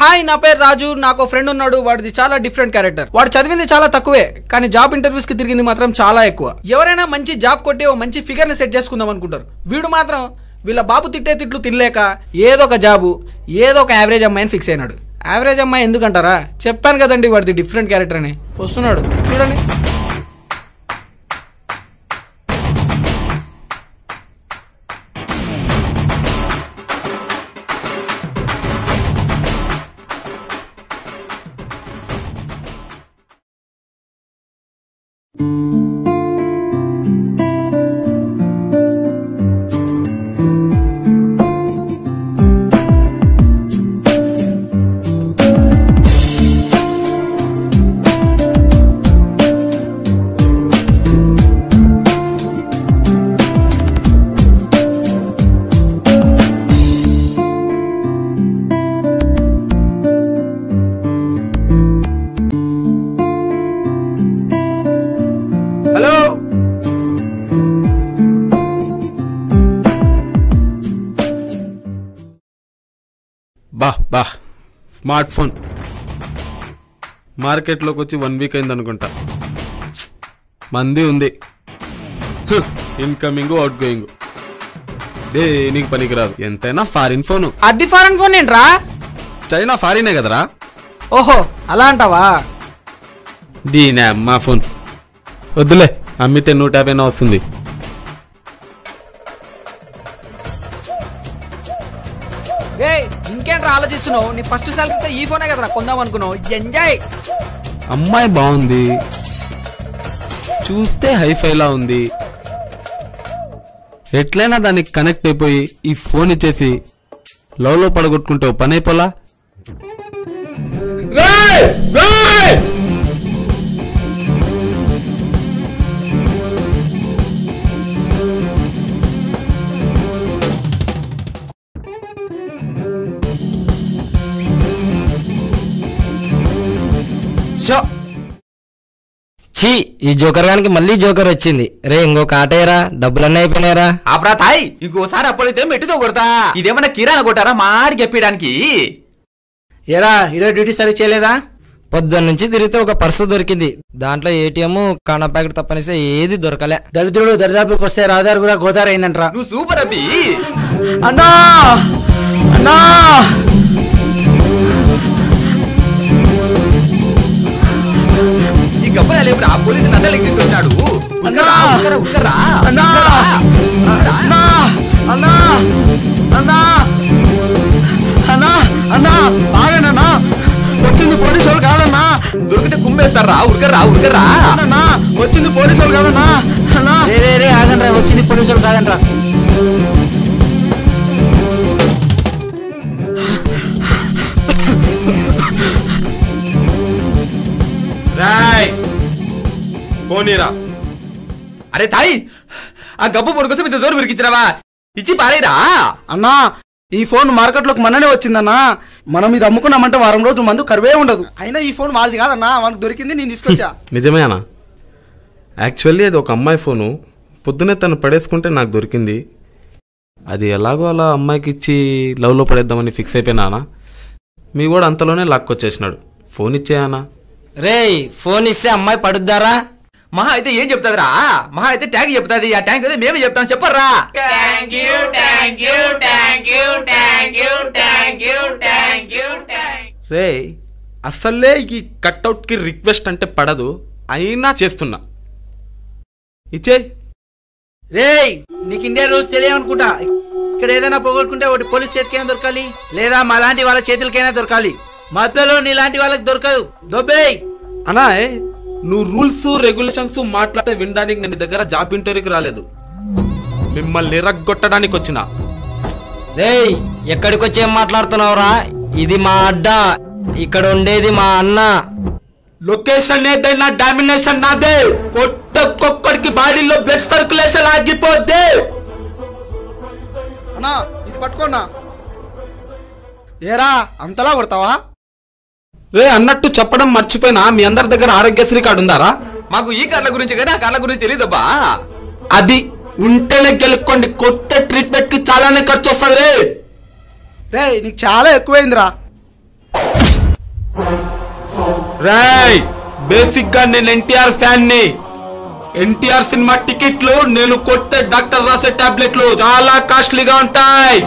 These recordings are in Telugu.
హాయ్ నా పేరు రాజు. నాకు ఫ్రెండ్ ఉన్నాడు. వాడిది చాలా డిఫరెంట్ క్యారెక్టర్ వాడు చదివింది చాలా తక్కువే కానీ జాబ్ ఇంటర్వ్యూస్కి తిరిగింది మాత్రం చాలా ఎక్కువ. ఎవరైనా మంచి జాబ్ కొట్టి ఓ మంచి ఫిగర్ని సెట్ చేసుకుందాం అనుకుంటారు. వీడు మాత్రం వీళ్ళ బాబు తిట్టే తిట్లు తినలేక ఏదో ఒక జాబు ఏదో ఒక యావరేజ్ అమ్మాయిని ఫిక్స్ అయినాడు. యావరేజ్ అమ్మాయి ఎందుకంటారా? చెప్పాను కదండి వాడిది డిఫరెంట్ క్యారెక్టర్ అని. వస్తున్నాడు. చూడండి. బా బా. స్మార్ట్ ఫోన్ మార్కెట్లోకి వచ్చి వన్ వీక్ అయింది అనుకుంటా మంది ఉంది. ఇన్కమింగ్ అవుట్ గోయింగ్ దేనికి పనికిరాదు. ఎంతైనా ఫారిన్ ఫోను అది ఫారెన్ ఫోన్ ఏంట్రా? చైనా ఫారినే కదరా? ఓహో అలా అంటావా? దీని అమ్మ ఫోన్ వద్దులే అమ్మితే నూట యాభైనా వస్తుంది. ఇంకేంట్రా ఆలోచిస్తున్నావు? నీ ఫస్ట్ సాలరీతో ఈ ఫోనే కదరా కొందాం అనుకున్నావు. ఎంజాయ్ అమ్మాయి బాగుంది. చూస్తే హైఫైలా ఉంది. ఎట్లయినా దానికి కనెక్ట్ అయిపోయి ఈ ఫోన్ ఇచ్చేసి లవ్లో పడగొట్టుకుంటే పని అయిపోలా? ఛీ ఈ జోకర్ గానికి మళ్ళీ జోకర్ వచ్చింది. రే ఇంకొక ఆటేరా డబ్బులన్నీ అయిపోయినాయరా. ఆపరా తాయ్ ఇంకోసారి అప్పుడైతే మెట్టుతో కొడతా. ఇదేమన్నా కిరాణా కొట్టారా మాడి చెప్పడానికి ఏరా ఈరోజు డ్యూటీ సరి చేయలేదా? పొద్దున్న నుంచి తిరిగితే ఒక పర్సు దొరికింది. దాంట్లో ఏటీఎం కానా ప్యాకెట్ తప్పనిసే ఏది దొరకలే. దరిద్రుడు దరిదాపులకు వస్తే రాదారు కూడా గోదారు అయిందంట్రా. నువ్వు సూపర్ అబ్బి. అన్నా! అన్నా! అన్నా! అన్నా! అన్నా! అన్నా! ఆగనన్నా! వచ్చింది పోలీసు వాళ్ళు కాదన్నా! దొరికితే కుమ్మేస్తారా? ఉరకరా ఉరకరా అన్నా వచ్చింది పోలీసు వాళ్ళు కాదన్నా! అన్నా! రే రే ఆగండ్రా వచ్చింది పోలీసు వాళ్ళు కాదనరా. ఫోన్ ఇరా అరే తాయ్ ఆ గబ్బు పొడుకొచ్చి ఇంత దూరం విరికిచ్చినావా ఇచ్చి పారేరా. అన్నా ఈ ఫోన్ మార్కెట్లోకి మననే వచ్చిందన్నా. మనం ఇది అమ్ముకున్నామంటే వారం రోజులు మందు కరువే ఉండదు. అయినా ఈ ఫోన్ వాళ్ళది కాదన్నా మనకు దొరికింది నేను తీసుకొచ్చా. నిజమేనా యాక్చువల్లీ అది ఒక అమ్మాయి ఫోను. పొద్దునే తను పడేసుకుంటే నాకు దొరికింది. అది ఎలాగో అలా అమ్మాయికి ఇచ్చి లవ్లో పడేద్దామని ఫిక్స్ అయిపోయినానా మీ కూడా అంతలోనే లాక్కొచ్చేసినాడు. ఫోన్ ఇచ్చేయానా రేయ్ ఫోన్ ఇస్తే అమ్మాయి పడుద్దారా? మహా అయితే ఏం చెప్తాదిరా? మహా అయితే ట్యాంక్ చెప్తాది. ఆ ట్యాంక్ అయితే మేమే చెప్తాం. చెప్పర్రా? రే అసలే ఈ కట్అవుట్కి రిక్వెస్ట్ అంటే పడదు. అయినా చేస్తున్నా. ఇచ్చేయ్ రేయ్ నీకు ఇండియా రూల్స్ తెలియనుకుంటా ఇక్కడ ఏదైనా పోగొట్టుకుంటే ఒకటి పోలీస్ చేతికైనా దొరకాలి లేదా మా లాంటి వాళ్ళ చేతులకైనా దొరకాలి. మధ్యలో నీలాంటి వాళ్ళకి దొరకదు. దొబ్బేయ్. అనా నువ్వు రూల్స్ రెగ్యులేషన్స్ మాట్లాడితే వినడానికి నేను దగ్గర జాబ్ ఇంటర్వ్యూకి రాలేదు. మిమ్మల్ని ఇరగ్గొట్టడానికి వచ్చిన. రేయ్ ఎక్కడికి వచ్చి ఏం మాట్లాడుతున్నావురా? ఇది మా అడ్డా. ఇక్కడ ఉండేది మా అన్న. లొకేషన్ ఏదైనా డామినేషన్ నాదే. కొత్త ఒక్కొక్కడికి బాడీలో బ్లడ్ సర్క్యులేషన్ ఆగిపోద్ది. అన్నా ఇది పట్టుకోన్నా ఏరా అంతలా కొడతావా? రే అన్నట్టు చెప్పడం మర్చిపోయినా మీ అందరి దగ్గర ఆరోగ్యశ్రీ కార్డు ఉందారా? మాకు ఈ కార్ల గురించి కానీ ఆ కార్ల గురించి తెలియదబ్బా అది ఉంటేనే గెలుక్కోండి. కొత్త ట్రీట్మెంట్కి చాలానే ఖర్చు వస్తుంది రే. రే నీకు చాలా ఎక్కువైందిరా. రాయ్ బేసిక్గా నేను ఎన్టీఆర్ ఫ్యాన్ని ఎన్టీఆర్ సినిమా టికెట్లు నేను కొట్టే డాక్టర్ రాసే టాబ్లెట్లు చాలా కాస్ట్లీగా ఉంటాయి.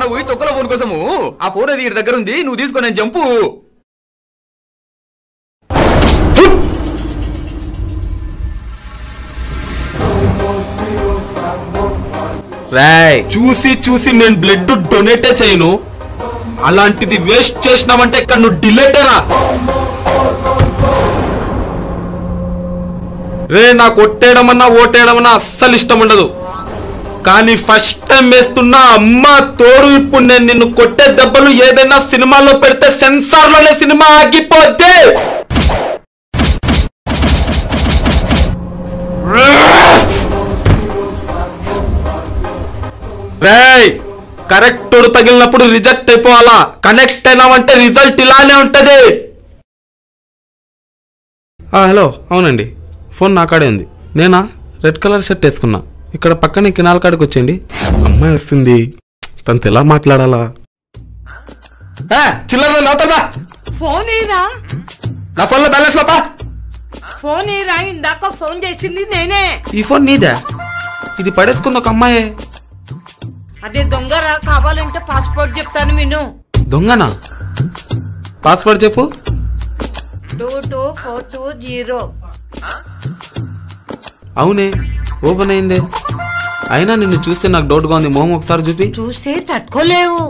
కుక్కర్ పోయి తొక్కల ఫోన్ కోసము. ఆ ఫోన్ అది దగ్గర ఉంది నువ్వు తీసుకో నేను జంపు. రాయ్ చూసి చూసి నేను బ్లడ్ డొనేటే చేయను. అలాంటిది వేస్ట్ చేసినావంటే ఇక్కడ నువ్వు డిలేటరా రే. నాకు ఒట్టేయడం అన్నా ఓటేయడం అన్నా అస్సలు ఇష్టం ఉండదు. కానీ ఫస్ట్ టైం వేస్తున్న అమ్మ తోడు ఇప్పుడు నేను నిన్ను కొట్టే దెబ్బలు ఏదైనా సినిమాలో పెడితే సెన్సార్లోనే సినిమా ఆగిపోతే కరెక్ట్ తోడు తగిలినప్పుడు రిజెక్ట్ అయిపోవాలా? కనెక్ట్ అయినామంటే రిజల్ట్ ఇలానే ఉంటది. హలో అవునండి. ఫోన్ నా కాడే ఉంది. నేనా? రెడ్ కలర్ షర్ట్ వేసుకున్నా. ఇక్కడ పక్కనే కినాల కాడికి వచ్చేయండి. అమ్మాయి వస్తుంది. తనతో ఎలా మాట్లాడాలా? చిల్లర లోతలబా ఫోన్ ఏరా? నా ఫోన్లో బ్యాలెన్స్ లోపా? ఫోన్ ఏరా? ఇందాక ఫోన్ చేసింది నేనే. ఈ ఫోన్ నీదే? ఇది పడేసుకుంది ఒక అమ్మాయే. అదే దొంగరా కావాలంటే పాస్పోర్ట్ చెప్తాను విను. దొంగనా? పాస్వర్డ్ చెప్పు. Two two four two zero. అవునే. ఓపెన్ అయిందే. అయినా నిన్ను చూస్తే నాకు డౌట్గా ఉంది. మొహం ఒకసారి చూపి. చూస్తే తట్టుకోలేవు.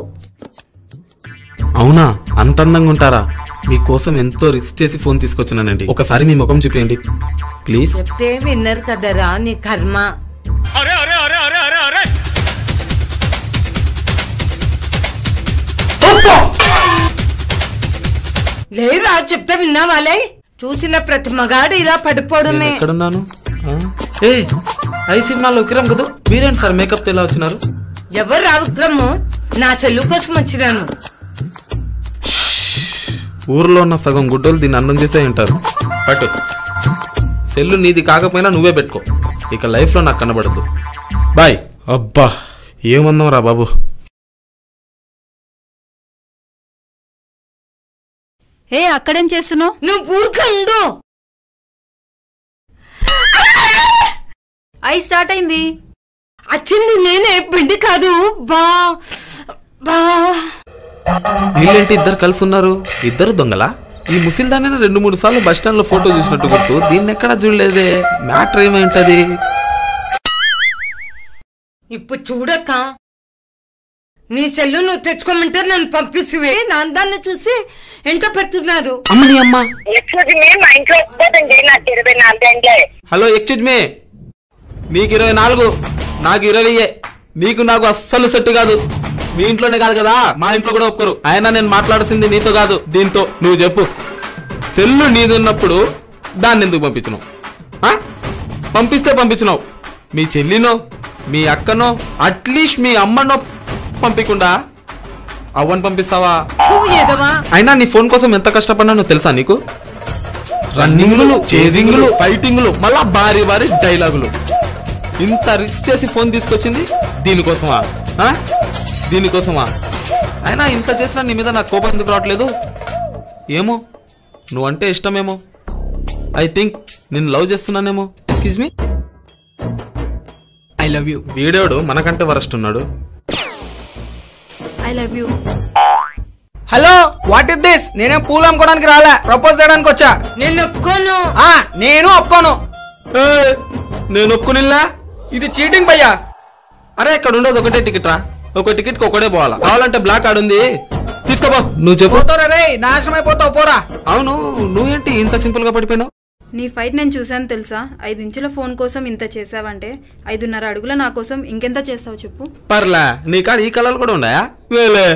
అవునా? అంత అందంగా ఉంటారా? మీకోసం ఎంతో రిస్క్ చేసి ఫోన్ తీసుకొచ్చినానండి. ఒకసారి మీ ముఖం చూపించండి ప్లీజ్. చెప్తే విన్నర్ కదరా నీ కర్మ. లేరా చెప్తే విన్నావాలే? చూసిన ప్రతి మగాడు ఇలా పడిపోవడమే. ఎక్కడున్నాను? ఏ ఐ సినిమాలో విక్రమ్ కదా? మీరేంటి సార్ మేకప్ ఎలా వచ్చినారు? ఎవరు రా విక్రమ్? నా చెల్లు కోసం వచ్చినాను. ఊర్లో ఉన్న సగం గుడ్డోలు దీన్ని అందం చేసే ఉంటారు. పట్టు. సెల్లు నీది కాకపోయినా నువ్వే పెట్టుకో. ఇక లైఫ్లో నాకు కనబడద్దు బాయ్. అబ్బా. ఏమందాం రా బాబు? ఏ అక్కడేం చేస్తున్నావు? నువ్వు ఊరుకండు ఐ స్టార్ట్ అయింది. వచ్చింది నేనే పిండి కాదు. బా బా. వీళ్ళేంటి ఇద్దరు కలిసి ఉన్నారు ఇద్దరు దొంగలా? ఈ ముసిల్దానైనా రెండు మూడు సార్లు బస్ స్టాండ్లో ఫోటో చూసినట్టు గుర్తు. దీన్ని ఎక్కడా చూడలేదే. మ్యాటర్ ఏమై ఉంటది? ఇప్పుడు చూడక్క. నీ సెల్లు నువ్వు తెచ్చుకోమంటే నన్ను పంపిస్తువే. నా అందాన్ని చూసి ఎంట పెడుతున్నారు. అమ్మని అమ్మ. ఎక్స్క్యూజ్ మీ మా ఇంట్లో నాకు ఇరవై హలో ఎక్స్క్యూజ్ మీ మీకు ఇరవై నాలుగు నాకు ఇరవైయే నీకు నాకు అస్సలు సెట్ కాదు. మీ ఇంట్లోనే కాదు కదా మా ఇంట్లో కూడా ఒప్పుకోరు. అయినా నేను మాట్లాడాల్సింది నీతో కాదు దీంతో. నువ్వు చెప్పు. సెల్లు నీది ఉన్నప్పుడు దాన్ని ఎందుకు పంపించినావు? పంపిస్తే పంపించినావు. మీ చెల్లినో మీ అక్కనో అట్లీస్ట్ మీ అమ్మనో పంపించకుండా అవ్వని పంపిస్తావా? అయినా నీ ఫోన్ కోసం ఎంత కష్టపడినానో తెలుసా నీకు? రన్నింగ్లు చేజింగ్లు ఫైటింగ్లు మళ్ళా భారీ భారీ డైలాగులు. ఇంత రిస్క్ చేసి ఫోన్ తీసుకొచ్చింది? దీనికోసమా? ఆ? దీనికోసమా? అయినా ఇంత చేసినా నీ మీద నాకు కోపం ఎందుకు రావట్లేదు? ఏమో? నువ్వంటే ఇష్టమేమో? ఐ థింక్ నేను love చేస్తున్నానేమో? Excuse me I love you వీడేవాడు? మనకంటే వరస్ట్ ఉన్నాడు. I love you hello what is this నేనేం పూలు అమ్ముకోవడానికి రాలే. ప్రపోజ్ చేయడానికి వచ్చా? నేను ఒప్పుకోను. ఆ నేను ఒప్పుకోను. నేను ఒప్పుకునిల్లా? ఇది చీటింగ్ భయ్యా అరే ఇక్కడ ఉండదు ఒకటే టికెట్ రా. ఒక టికెట్కి ఒకటే పోవాలా. కావాలంటే బ్లాక్ ఆడుంది తీసుకోపో. నువ్వు చెప్పు. పోతారా రే నాశనం అయిపోతావు పోరా. అవును నువ్వేంటి ఇంత సింపుల్గా పడిపోయినావు? నీ ఫైట్ నేను చూశాను తెలుసా? ఐదు ఇంచుల ఫోన్ కోసం ఇంత చేసావంటే ఐదున్నర అడుగుల నా కోసం ఇంకెంత చేస్తావు చెప్పు. పర్లే నీ కాడ ఈ కలర్లు కూడా ఉన్నాయా? వేలే.